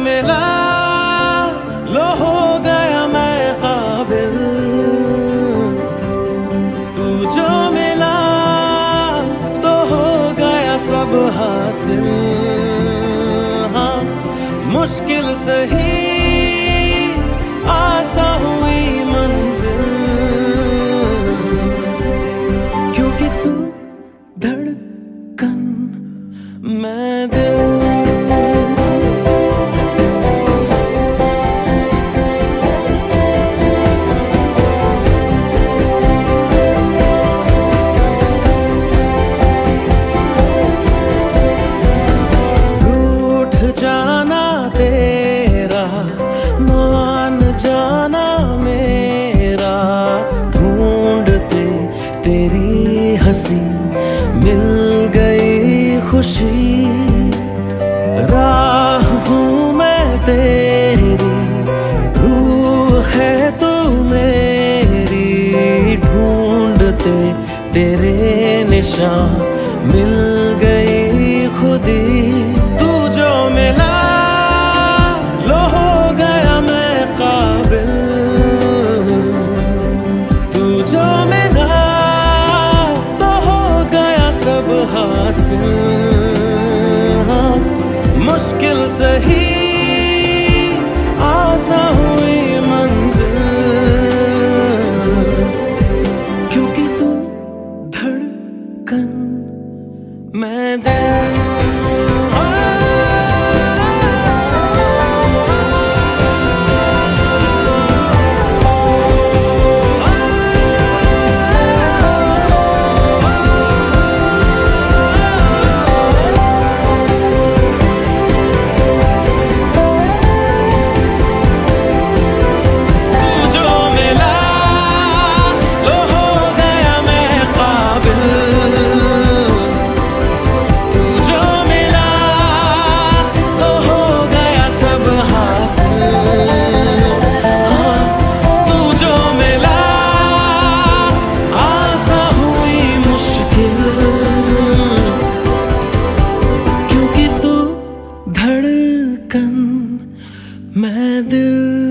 मिला, लो हो गया मैं काबिल। तू जो मिला तो हो गया सब हासिल। हाँ मुश्किल सही आसा हुई मंजिल। क्योंकि तू धड़कन, मैं दिल खुशी, राह हूँ मैं तेरी रूह है तू मेरी, ढूंढते तेरे निशान, मिल गई खुदी। मुश्किल सही आसा हुई मैं दिल